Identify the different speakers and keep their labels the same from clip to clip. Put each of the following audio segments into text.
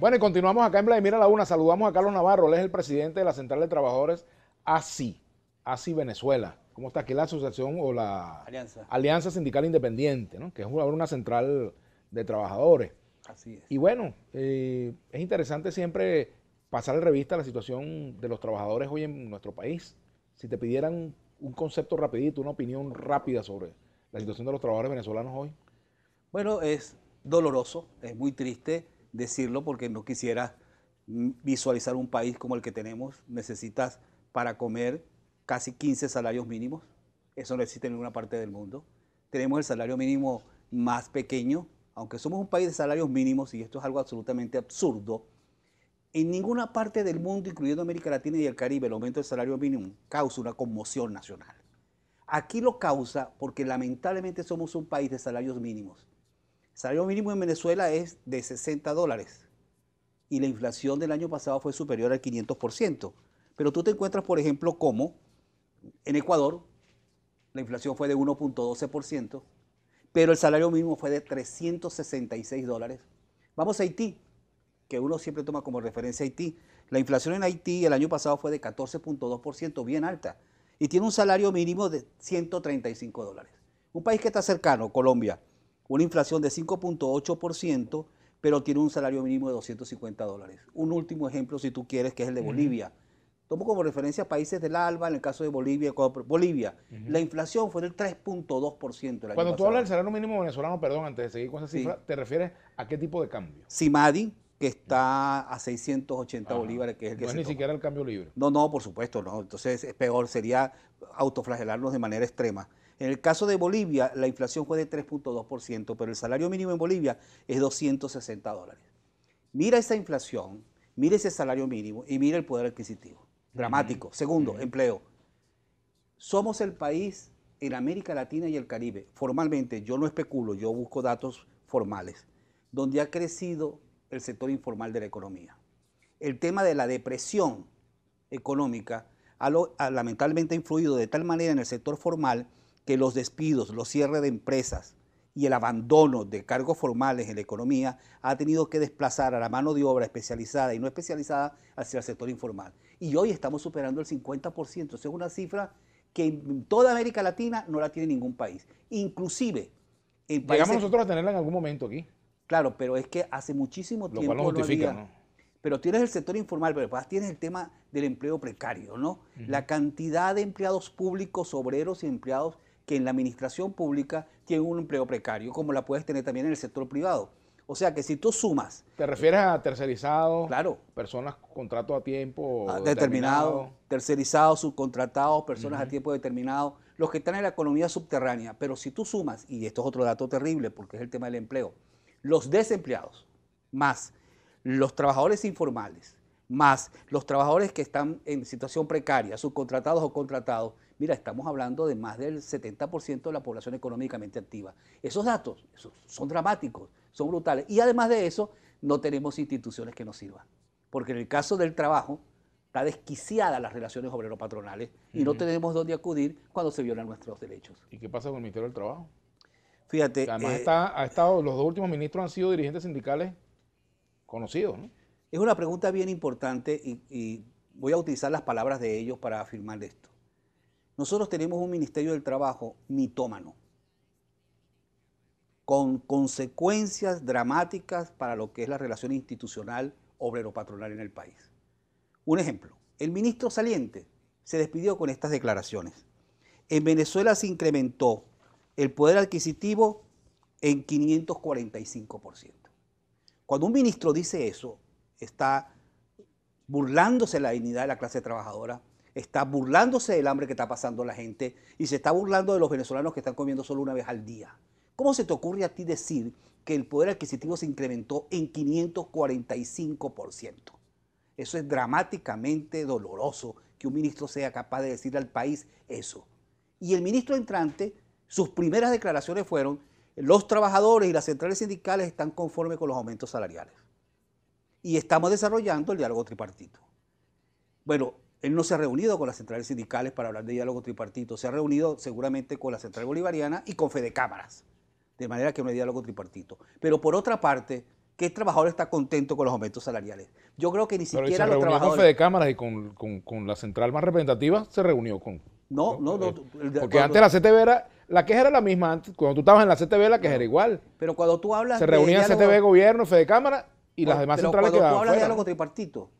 Speaker 1: Bueno, y continuamos acá en Vladimir a la una. Saludamos a Carlos Navarro, él es el presidente de la Central de Trabajadores ASI, ASI Venezuela. ¿Cómo está aquí la asociación o la
Speaker 2: Alianza,
Speaker 1: Alianza Sindical Independiente, ¿no? que es una, una central de trabajadores?
Speaker 2: así es.
Speaker 1: Y bueno, eh, es interesante siempre pasar en revista la situación de los trabajadores hoy en nuestro país. Si te pidieran un concepto rapidito, una opinión rápida sobre la situación de los trabajadores venezolanos hoy.
Speaker 2: Bueno, es doloroso, es muy triste decirlo porque no quisiera mm, visualizar un país como el que tenemos. Necesitas para comer casi 15 salarios mínimos. Eso no existe en ninguna parte del mundo. Tenemos el salario mínimo más pequeño, aunque somos un país de salarios mínimos y esto es algo absolutamente absurdo. En ninguna parte del mundo, incluyendo América Latina y el Caribe, el aumento del salario mínimo causa una conmoción nacional. Aquí lo causa porque lamentablemente somos un país de salarios mínimos. Salario mínimo en Venezuela es de 60 dólares y la inflación del año pasado fue superior al 500%. Pero tú te encuentras, por ejemplo, como en Ecuador la inflación fue de 1.12%, pero el salario mínimo fue de 366 dólares. Vamos a Haití, que uno siempre toma como referencia Haití. La inflación en Haití el año pasado fue de 14.2%, bien alta, y tiene un salario mínimo de 135 dólares. Un país que está cercano, Colombia, una inflación de 5.8%, pero tiene un salario mínimo de 250 dólares. Un último ejemplo, si tú quieres, que es el de Bolivia. Tomo como referencia países del ALBA, en el caso de Bolivia, Ecuador, Bolivia, la inflación fue del 3.2% el año
Speaker 1: Cuando tú hablas del salario mínimo venezolano, perdón, antes de seguir con esa
Speaker 2: Sí.
Speaker 1: cifra, ¿te refieres a qué tipo de cambio?
Speaker 2: Simadi, que está a 680
Speaker 1: Ajá.
Speaker 2: bolívares, que es el que
Speaker 1: No es ni
Speaker 2: toma.
Speaker 1: siquiera el cambio libre.
Speaker 2: No, no, por supuesto, no. Entonces es peor, sería autoflagelarnos de manera extrema. En el caso de Bolivia, la inflación fue de 3.2%, pero el salario mínimo en Bolivia es 260 dólares. Mira esa inflación, mira ese salario mínimo y mira el poder adquisitivo. Dramático. Segundo, empleo. Somos el país en América Latina y el Caribe, formalmente, yo no especulo, yo busco datos formales, donde ha crecido el sector informal de la economía. El tema de la depresión económica ha, ha lamentablemente influido de tal manera en el sector formal que los despidos, los cierres de empresas y el abandono de cargos formales en la economía ha tenido que desplazar a la mano de obra especializada y no especializada hacia el sector informal. Y hoy estamos superando el 50%. Eso es una cifra que en toda América Latina no la tiene ningún país. Inclusive en
Speaker 1: Llegamos
Speaker 2: países...
Speaker 1: nosotros a tenerla en algún momento aquí,
Speaker 2: Claro, pero es que hace muchísimo
Speaker 1: lo
Speaker 2: tiempo
Speaker 1: cual justifica,
Speaker 2: había-
Speaker 1: ¿no?
Speaker 2: pero tienes el sector informal, pero además tienes el tema del empleo precario, ¿no? La cantidad de empleados públicos, obreros y empleados que en la administración pública tienen un empleo precario, como la puedes tener también en el sector privado. O sea que si tú sumas,
Speaker 1: ¿Te refieres a tercerizados,
Speaker 2: claro,
Speaker 1: personas con contrato a tiempo
Speaker 2: a determinado, tercerizados, subcontratados, personas a tiempo determinado, los que están en la economía subterránea, pero si tú sumas, y esto es otro dato terrible porque es el tema del empleo, los desempleados, más los trabajadores informales, más los trabajadores que están en situación precaria, subcontratados o contratados, mira, estamos hablando de más del 70% de la población económicamente activa. Esos datos esos son dramáticos, son brutales. Y además de eso, no tenemos instituciones que nos sirvan. Porque en el caso del trabajo, está desquiciada las relaciones obrero-patronales y no tenemos dónde acudir cuando se violan nuestros derechos.
Speaker 1: ¿Y qué pasa con el Ministerio del Trabajo?
Speaker 2: Fíjate,
Speaker 1: además
Speaker 2: eh,
Speaker 1: está, ha estado, los dos últimos ministros han sido dirigentes sindicales conocidos, ¿no?
Speaker 2: Es una pregunta bien importante y, y voy a utilizar las palabras de ellos para afirmar esto. Nosotros tenemos un Ministerio del Trabajo mitómano, con consecuencias dramáticas para lo que es la relación institucional obrero-patronal en el país. Un ejemplo, el ministro saliente se despidió con estas declaraciones. En Venezuela se incrementó el poder adquisitivo en 545%. Cuando un ministro dice eso, está burlándose de la dignidad de la clase trabajadora, está burlándose del hambre que está pasando la gente y se está burlando de los venezolanos que están comiendo solo una vez al día. ¿Cómo se te ocurre a ti decir que el poder adquisitivo se incrementó en 545%? Eso es dramáticamente doloroso que un ministro sea capaz de decir al país eso. Y el ministro entrante, sus primeras declaraciones fueron, los trabajadores y las centrales sindicales están conformes con los aumentos salariales. Y estamos desarrollando el diálogo tripartito. Bueno, él no se ha reunido con las centrales sindicales para hablar de diálogo tripartito, se ha reunido seguramente con la central bolivariana y con Fede Cámaras, de manera que no hay diálogo tripartito. Pero por otra parte, ¿Qué trabajador está contento con los aumentos salariales? Yo creo que ni
Speaker 1: Pero
Speaker 2: siquiera
Speaker 1: se
Speaker 2: los
Speaker 1: reunió con
Speaker 2: trabajadores.
Speaker 1: Fede Cámaras y con, con- con la central más representativa se reunió con...
Speaker 2: No, no, no. de-
Speaker 1: Porque
Speaker 2: cuando-
Speaker 1: antes la CTV era... La queja era la misma. Antes, cuando tú estabas en la CTV, la queja era igual.
Speaker 2: Pero cuando tú hablas
Speaker 1: Se
Speaker 2: de
Speaker 1: reunían
Speaker 2: diálogo-
Speaker 1: CTV, gobierno, Fede Cámara y las demás
Speaker 2: pero
Speaker 1: centrales
Speaker 2: cuando tú hablas de diálogo tripartito,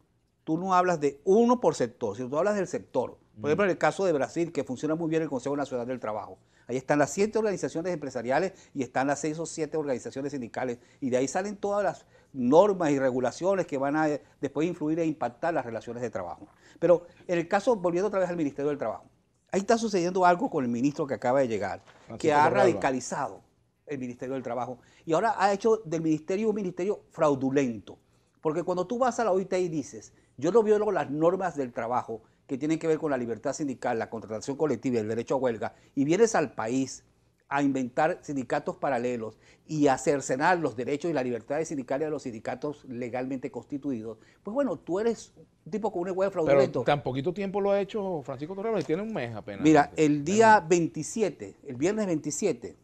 Speaker 2: tú no hablas de uno por sector, sino tú hablas del sector. Por ejemplo, en el caso de Brasil, que funciona muy bien el Consejo Nacional del Trabajo. Ahí están las siete organizaciones empresariales y están las seis o siete organizaciones sindicales. Y de ahí salen todas las normas y regulaciones que van a eh, después influir e impactar las relaciones de trabajo. Pero en el caso, volviendo otra vez al Ministerio del Trabajo, ahí está sucediendo algo con el ministro que acaba de llegar, que
Speaker 1: Francisco
Speaker 2: ha radicalizado el Ministerio del Trabajo y ahora ha hecho del ministerio un ministerio fraudulento. Porque cuando tú vas a la OIT y dices, yo no violo las normas del trabajo que tienen que ver con la libertad sindical, la contratación colectiva y el derecho a huelga, y vienes al país a inventar sindicatos paralelos y a cercenar los derechos y las libertades sindicales de los sindicatos legalmente constituidos, pues bueno, tú eres un tipo con un huevo
Speaker 1: Pero
Speaker 2: fraudulento.
Speaker 1: tan poquito tiempo lo ha hecho Francisco Torrealba y tiene un mes apenas.
Speaker 2: Mira, el día 27, el viernes 27,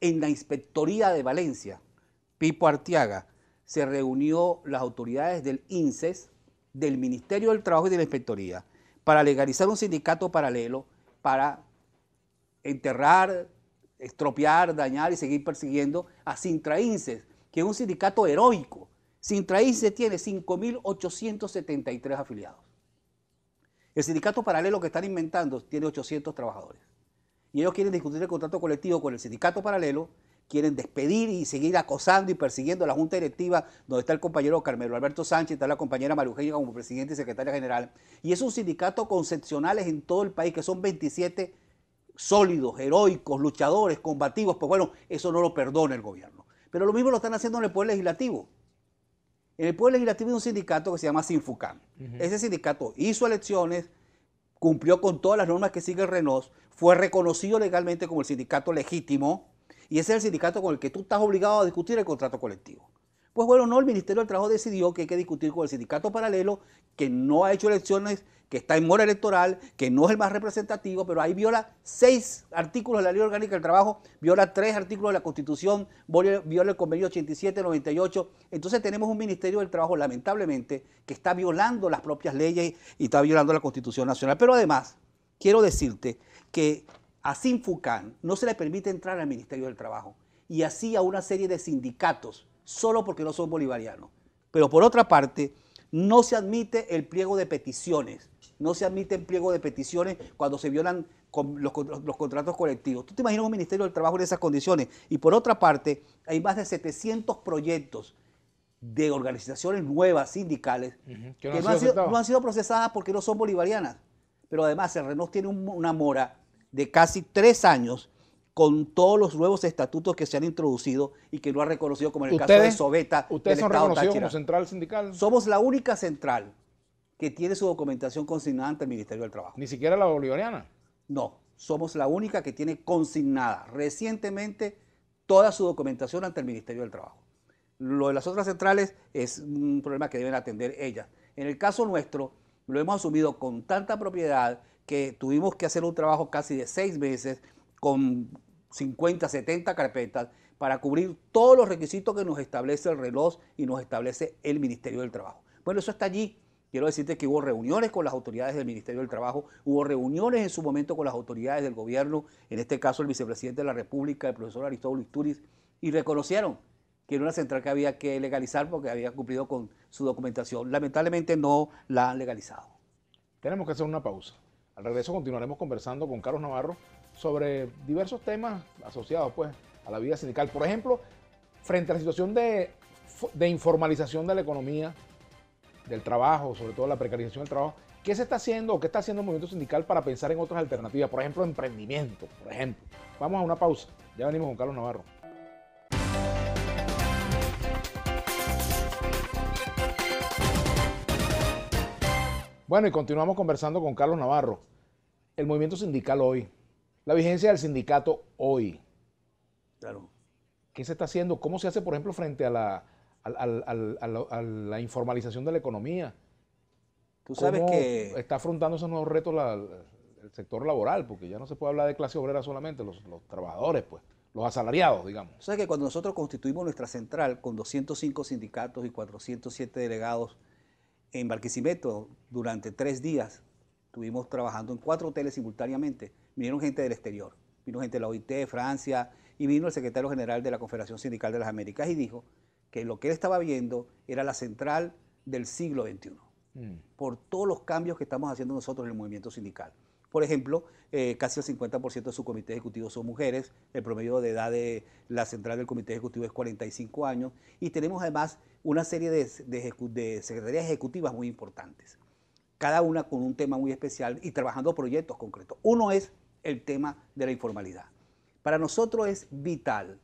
Speaker 2: en la inspectoría de Valencia, Pipo Artiaga, se reunió las autoridades del INSES, del Ministerio del Trabajo y de la Inspectoría, para legalizar un sindicato paralelo, para enterrar, estropear, dañar y seguir persiguiendo a Sintrainses, que es un sindicato heroico. Sintrainses tiene 5.873 afiliados. El sindicato paralelo que están inventando tiene 800 trabajadores. Y ellos quieren discutir el contrato colectivo con el sindicato paralelo, quieren despedir y seguir acosando y persiguiendo a la junta directiva, donde está el compañero Carmelo Alberto Sánchez, está la compañera María Eugenia como presidente y secretaria general. Y es un sindicato concepcionales en todo el país, que son 27 sólidos, heroicos, luchadores, combativos. Pues bueno, eso no lo perdona el gobierno. Pero lo mismo lo están haciendo en el Poder Legislativo. En el Poder Legislativo hay un sindicato que se llama Sinfucam. Ese sindicato hizo elecciones, cumplió con todas las normas que sigue el RENOS, fue reconocido legalmente como el sindicato legítimo y ese es el sindicato con el que tú estás obligado a discutir el contrato colectivo. Pues bueno, no, el Ministerio del Trabajo decidió que hay que discutir con el sindicato paralelo, que no ha hecho elecciones, que está en mora electoral, que no es el más representativo, pero ahí viola seis artículos de la Ley Orgánica del Trabajo, viola tres artículos de la Constitución, viola el convenio 87, 98. Entonces tenemos un Ministerio del Trabajo, lamentablemente, que está violando las propias leyes y está violando la Constitución Nacional. Pero además, quiero decirte que a Sinfucan no se le permite entrar al Ministerio del Trabajo y así a una serie de sindicatos, solo porque no son bolivarianos. Pero por otra parte, no se admite el pliego de peticiones, no se admite el pliego de peticiones cuando se violan con los, con- los contratos colectivos. ¿Tú te imaginas un Ministerio del Trabajo en esas condiciones? Y por otra parte, hay más de 700 proyectos de organizaciones nuevas, sindicales, que,
Speaker 1: que no han
Speaker 2: no, han
Speaker 1: sido
Speaker 2: sido,
Speaker 1: aceptados.
Speaker 2: no han sido procesadas porque no son bolivarianas. Pero además, el Renos tiene un- una mora de casi tres años con todos los nuevos estatutos que se han introducido y que no ha reconocido, como en el caso de Sobeta.
Speaker 1: ustedes
Speaker 2: del
Speaker 1: son
Speaker 2: Estado
Speaker 1: reconocidos
Speaker 2: Táchira.
Speaker 1: como central sindical.
Speaker 2: Somos la única central que tiene su documentación consignada ante el Ministerio del Trabajo.
Speaker 1: Ni siquiera la bolivariana.
Speaker 2: No, somos la única que tiene consignada recientemente toda su documentación ante el Ministerio del Trabajo. Lo de las otras centrales es un problema que deben atender ellas. En el caso nuestro, lo hemos asumido con tanta propiedad que tuvimos que hacer un trabajo casi de seis meses con 50, 70 carpetas para cubrir todos los requisitos que nos establece el reloj y nos establece el Ministerio del Trabajo. Bueno, eso está allí. Quiero decirte que hubo reuniones con las autoridades del Ministerio del Trabajo, hubo reuniones en su momento con las autoridades del gobierno, en este caso el vicepresidente de la República, el profesor Aristóbulo Isturiz, y reconocieron que era una central que había que legalizar porque había cumplido con su documentación. Lamentablemente no la han legalizado.
Speaker 1: Tenemos que hacer una pausa. Al regreso continuaremos conversando con Carlos Navarro sobre diversos temas asociados pues, a la vida sindical. Por ejemplo, frente a la situación de, de informalización de la economía, del trabajo, sobre todo la precarización del trabajo, ¿qué se está haciendo o qué está haciendo el movimiento sindical para pensar en otras alternativas? Por ejemplo, emprendimiento, por ejemplo. Vamos a una pausa. Ya venimos con Carlos Navarro. Bueno, y continuamos conversando con Carlos Navarro. El movimiento sindical hoy, la vigencia del sindicato hoy.
Speaker 2: Claro.
Speaker 1: ¿Qué se está haciendo? ¿Cómo se hace, por ejemplo, frente a la, a la- a la informalización de la economía?
Speaker 2: Tú sabes
Speaker 1: ¿Cómo
Speaker 2: que
Speaker 1: está afrontando esos nuevos retos la- el sector laboral, porque ya no se puede hablar de clase obrera solamente, los, trabajadores, pues, los asalariados, digamos.
Speaker 2: O sea que cuando nosotros constituimos nuestra central con 205 sindicatos y 407 delegados en Barquisimeto durante tres días, estuvimos trabajando en cuatro hoteles simultáneamente, vinieron gente del exterior, vino gente de la OIT, Francia, y vino el secretario general de la Confederación Sindical de las Américas y dijo que lo que él estaba viendo era la central del siglo XXI, mm. por todos los cambios que estamos haciendo nosotros en el movimiento sindical. Por ejemplo, eh, casi el 50% de su comité ejecutivo son mujeres, el promedio de edad de la central del comité ejecutivo es 45 años y tenemos además una serie de, de secretarías ejecutivas muy importantes, cada una con un tema muy especial y trabajando proyectos concretos. Uno es el tema de la informalidad. Para nosotros es vital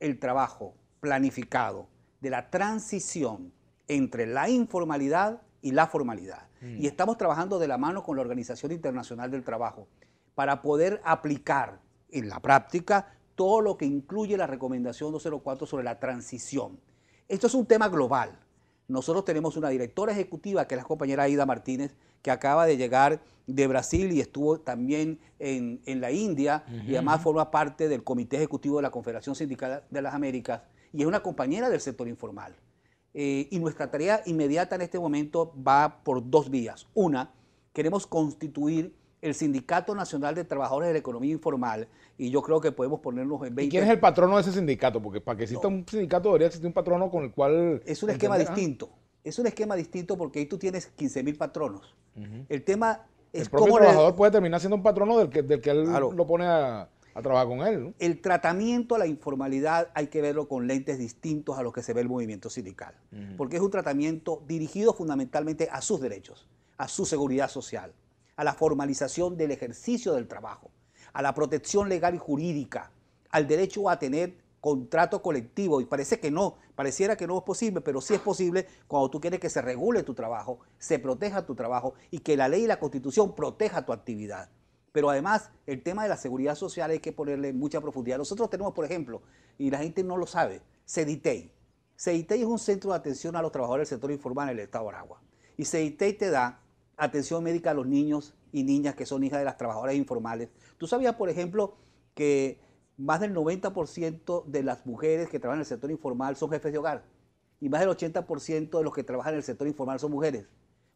Speaker 2: el trabajo planificado de la transición entre la informalidad y la formalidad. Mm. Y estamos trabajando de la mano con la Organización Internacional del Trabajo para poder aplicar en la práctica todo lo que incluye la recomendación 204 sobre la transición. Esto es un tema global. Nosotros tenemos una directora ejecutiva, que es la compañera Aida Martínez, que acaba de llegar de Brasil y estuvo también en, la India y además forma parte del Comité Ejecutivo de la Confederación Sindical de las Américas y es una compañera del sector informal. Eh, y nuestra tarea inmediata en este momento va por dos vías. Una, queremos constituir el Sindicato Nacional de Trabajadores de la Economía Informal y yo creo que podemos ponernos en 20...
Speaker 1: ¿Y quién es el patrono de ese sindicato? Porque para que exista un sindicato debería existir un patrono con el cual...
Speaker 2: Es un esquema distinto. Es un esquema distinto porque ahí tú tienes 15 mil patronos. El tema es
Speaker 1: el propio trabajador puede terminar siendo un patrono del que, del que él lo pone a a trabajar con él.
Speaker 2: El tratamiento a la informalidad hay que verlo con lentes distintos a los que se ve el movimiento sindical, porque es un tratamiento dirigido fundamentalmente a sus derechos, a su seguridad social, a la formalización del ejercicio del trabajo, a la protección legal y jurídica, al derecho a tener contrato colectivo. Y parece que no, pareciera que no es posible, pero sí es posible cuando tú quieres que se regule tu trabajo, se proteja tu trabajo y que la ley y la constitución proteja tu actividad. Pero además, el tema de la seguridad social hay que ponerle mucha profundidad. Nosotros tenemos, por ejemplo, y la gente no lo sabe, CEDITEI. CEDITEI es un centro de atención a los trabajadores del sector informal en el Estado de Aragua. Y CEDITEI te da atención médica a los niños y niñas que son hijas de las trabajadoras informales. Tú sabías, por ejemplo, que más del 90% de las mujeres que trabajan en el sector informal son jefes de hogar. Y más del 80% de los que trabajan en el sector informal son mujeres.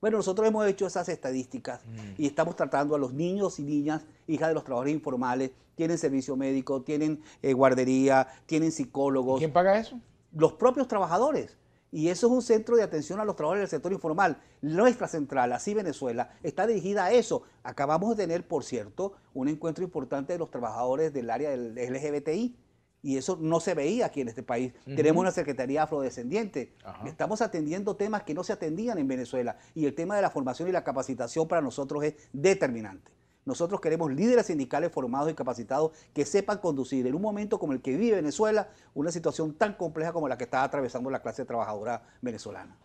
Speaker 2: Bueno, nosotros hemos hecho esas estadísticas mm. y estamos tratando a los niños y niñas, hijas de los trabajadores informales, tienen servicio médico, tienen eh, guardería, tienen psicólogos.
Speaker 1: ¿Quién paga eso?
Speaker 2: Los propios trabajadores. Y eso es un centro de atención a los trabajadores del sector informal. Nuestra central, así Venezuela, está dirigida a eso. Acabamos de tener, por cierto, un encuentro importante de los trabajadores del área del LGBTI y eso no se veía aquí en este país. Tenemos una Secretaría afrodescendiente. Estamos atendiendo temas que no se atendían en Venezuela y el tema de la formación y la capacitación para nosotros es determinante. Nosotros queremos líderes sindicales formados y capacitados que sepan conducir en un momento como el que vive Venezuela una situación tan compleja como la que está atravesando la clase trabajadora venezolana.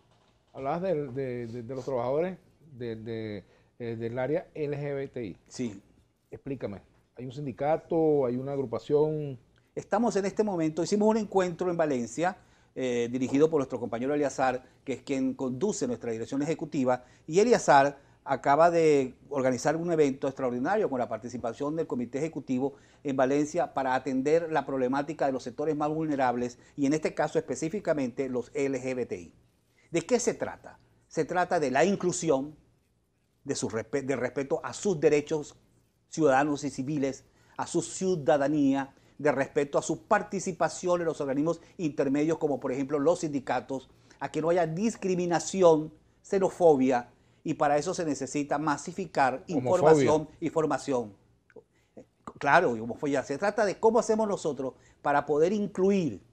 Speaker 1: Hablabas de, los trabajadores eh, del área LGBTI.
Speaker 2: Sí.
Speaker 1: Explícame. ¿Hay un sindicato? ¿Hay una agrupación?
Speaker 2: Estamos en este momento, hicimos un encuentro en Valencia, eh, dirigido por nuestro compañero Eliazar, que es quien conduce nuestra dirección ejecutiva, y Eliazar acaba de organizar un evento extraordinario con la participación del Comité Ejecutivo en Valencia para atender la problemática de los sectores más vulnerables y en este caso específicamente los LGBTI. ¿De qué se trata? Se trata de la inclusión, de su del respeto a sus derechos ciudadanos y civiles, a su ciudadanía, de respeto a su participación en los organismos intermedios, como por ejemplo los sindicatos, a que no haya discriminación, xenofobia, y para eso se necesita masificar información y formación. Claro, homofobia. Se trata de cómo hacemos nosotros para poder incluir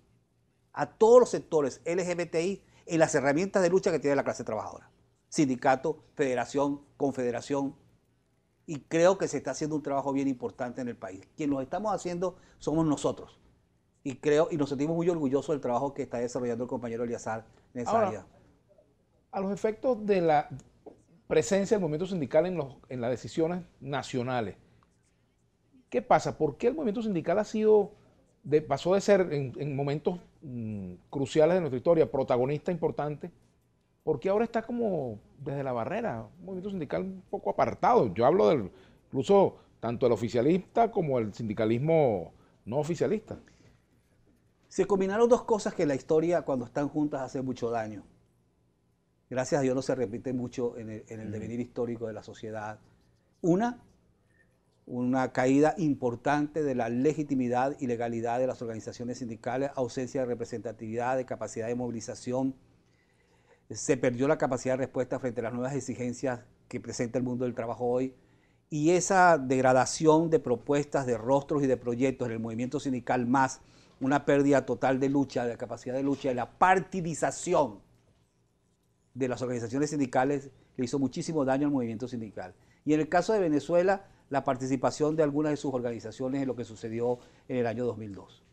Speaker 2: a todos los sectores LGBTI en las herramientas de lucha que tiene la clase trabajadora. Sindicato, federación, confederación, y creo que se está haciendo un trabajo bien importante en el país. Quien lo estamos haciendo somos nosotros. Y creo y nos sentimos muy orgullosos del trabajo que está desarrollando el compañero Eliazar en esa área.
Speaker 1: A los efectos de la presencia del movimiento sindical en, los, en las decisiones nacionales, ¿qué pasa? ¿Por qué el movimiento sindical ha sido, de, pasó de ser en, momentos mm, cruciales de nuestra historia, protagonista importante, porque ahora está como desde la barrera, un movimiento sindical un poco apartado. Yo hablo del incluso tanto el oficialista como el sindicalismo no oficialista.
Speaker 2: Se combinaron dos cosas que la historia cuando están juntas hace mucho daño. Gracias a Dios no se repite mucho en el, en el devenir histórico de la sociedad. Una, una caída importante de la legitimidad y legalidad de las organizaciones sindicales, ausencia de representatividad, de capacidad de movilización. Se perdió la capacidad de respuesta frente a las nuevas exigencias que presenta el mundo del trabajo hoy. Y esa degradación de propuestas, de rostros y de proyectos en el movimiento sindical, más una pérdida total de lucha, de capacidad de lucha y la partidización de las organizaciones sindicales le hizo muchísimo daño al movimiento sindical. Y en el caso de Venezuela, la participación de algunas de sus organizaciones en lo que sucedió en el año 2002.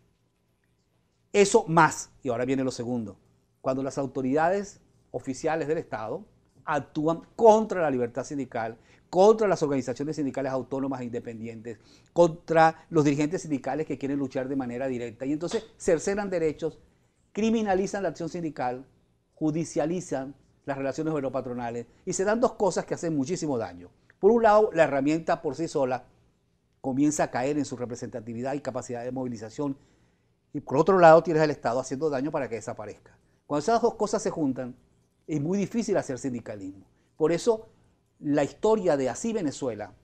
Speaker 2: Eso más, y ahora viene lo segundo, cuando las autoridades oficiales del Estado actúan contra la libertad sindical, contra las organizaciones sindicales autónomas e independientes, contra los dirigentes sindicales que quieren luchar de manera directa. Y entonces cercenan derechos, criminalizan la acción sindical, judicializan las relaciones patronales y se dan dos cosas que hacen muchísimo daño. Por un lado, la herramienta por sí sola comienza a caer en su representatividad y capacidad de movilización. Y por otro lado, tienes al Estado haciendo daño para que desaparezca. Cuando esas dos cosas se juntan, es muy difícil hacer sindicalismo. Por eso, la historia de Así Venezuela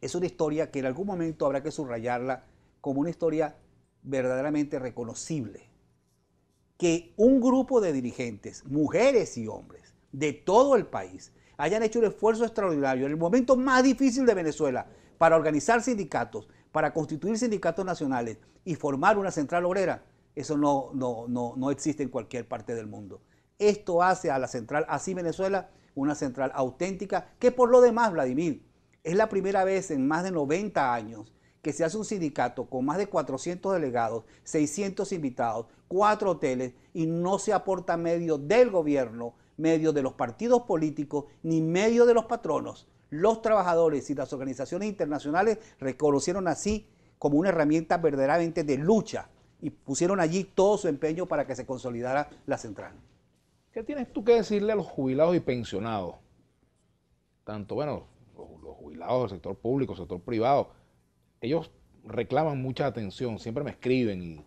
Speaker 2: es una historia que en algún momento habrá que subrayarla como una historia verdaderamente reconocible. Que un grupo de dirigentes, mujeres y hombres, de todo el país, hayan hecho un esfuerzo extraordinario en el momento más difícil de Venezuela para organizar sindicatos, para constituir sindicatos nacionales y formar una central obrera, eso no, no, no, no existe en cualquier parte del mundo. Esto hace a la central Así Venezuela una central auténtica, que por lo demás, Vladimir, es la primera vez en más de 90 años que se hace un sindicato con más de 400 delegados, 600 invitados, cuatro hoteles y no se aporta medio del gobierno medio de los partidos políticos ni medio de los patronos. Los trabajadores y las organizaciones internacionales reconocieron así como una herramienta verdaderamente de lucha y pusieron allí todo su empeño para que se consolidara la central.
Speaker 1: ¿Qué tienes tú que decirle a los jubilados y pensionados? Tanto, bueno, los, jubilados del sector público, sector privado, ellos reclaman mucha atención, siempre me escriben y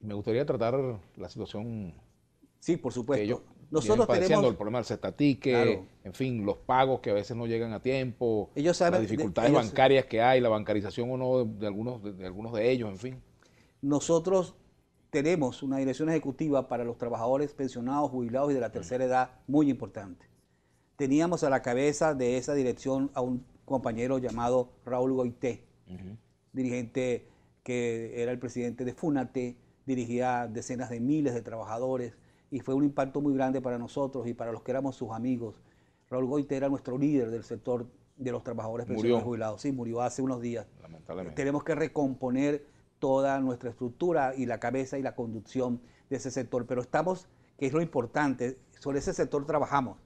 Speaker 1: me gustaría tratar la situación.
Speaker 2: Sí, por supuesto.
Speaker 1: Nosotros tenemos el problema del cestatique, en fin, los pagos que a veces no llegan a tiempo, las dificultades bancarias que hay, la bancarización o no de, algunos, de, algunos de ellos, en fin.
Speaker 2: Nosotros tenemos una dirección ejecutiva para los trabajadores pensionados, jubilados y de la tercera edad muy importante. Teníamos a la cabeza de esa dirección a un compañero llamado Raúl Goité, dirigente que era el presidente de FUNATE, dirigía decenas de miles de trabajadores, y fue un impacto muy grande para nosotros y para los que éramos sus amigos. Raúl Goite era nuestro líder del sector de los trabajadores pensionados jubilados. Sí, murió hace unos días. Lamentablemente. Tenemos que recomponer toda nuestra estructura y la cabeza y la conducción de ese sector, pero estamos, que es lo importante, sobre ese sector trabajamos.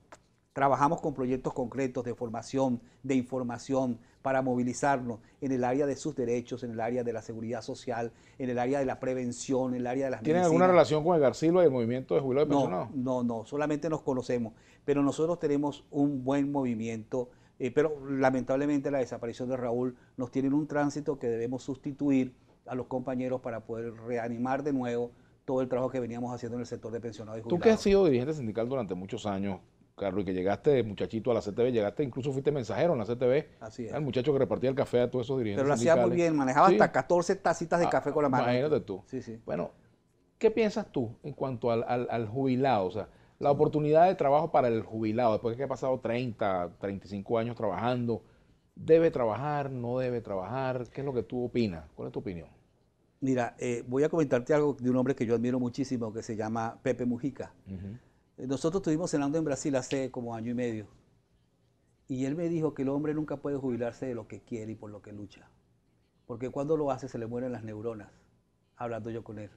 Speaker 2: Trabajamos con proyectos concretos de formación, de información, para movilizarnos en el área de sus derechos, en el área de la seguridad social, en el área de la prevención, en el área de las
Speaker 1: ¿Tienen alguna relación con el Garcilo y el movimiento de jubilados
Speaker 2: no, No, no, solamente nos conocemos, pero nosotros tenemos un buen movimiento, eh, pero lamentablemente la desaparición de Raúl nos tiene en un tránsito que debemos sustituir a los compañeros para poder reanimar de nuevo todo el trabajo que veníamos haciendo en el sector de pensionados y jubilados.
Speaker 1: Tú que has sido dirigente sindical durante muchos años, Carlos, y que llegaste muchachito a la CTV, llegaste, incluso fuiste mensajero en la CTV. Así es. El muchacho que repartía el café a todos esos dirigentes.
Speaker 2: Pero lo hacía muy bien, manejaba hasta 14 tacitas de ah, café con la mano.
Speaker 1: Imagínate tú. Sí, sí. Bueno, ¿qué piensas tú en cuanto al, jubilado? O sea, la oportunidad de trabajo para el jubilado, después de que ha pasado 30, 35 años trabajando, ¿debe trabajar, no debe trabajar? ¿Qué es lo que tú opinas? ¿Cuál es tu opinión?
Speaker 2: Mira, eh, voy a comentarte algo de un hombre que yo admiro muchísimo, que se llama Pepe Mujica. Nosotros estuvimos cenando en Brasil hace como año y medio. Y él me dijo que el hombre nunca puede jubilarse de lo que quiere y por lo que lucha. Porque cuando lo hace se le mueren las neuronas, hablando yo con él.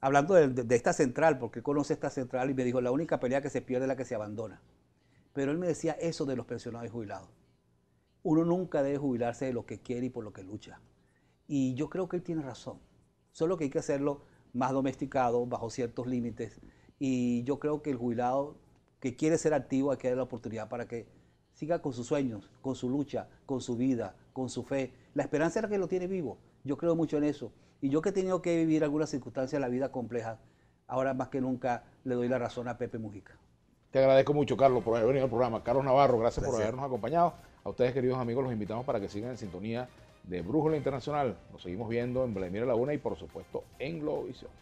Speaker 2: Hablando de, esta central, porque conoce esta central y me dijo, la única pelea que se pierde es la que se abandona. Pero él me decía eso de los pensionados y jubilados. Uno nunca debe jubilarse de lo que quiere y por lo que lucha. Y yo creo que él tiene razón. Solo que hay que hacerlo más domesticado, bajo ciertos límites y yo creo que el jubilado que quiere ser activo hay que darle la oportunidad para que siga con sus sueños, con su lucha, con su vida, con su fe. La esperanza es la que lo tiene vivo. Yo creo mucho en eso. Y yo que he tenido que vivir algunas circunstancias de la vida compleja, ahora más que nunca le doy la razón a Pepe Mujica.
Speaker 1: Te agradezco mucho, Carlos, por haber venido al programa. Carlos Navarro, gracias, por habernos acompañado. A ustedes, queridos amigos, los invitamos para que sigan en sintonía de Brújula Internacional. Nos seguimos viendo en Vladimir Laguna y, por supuesto, en Globovisión.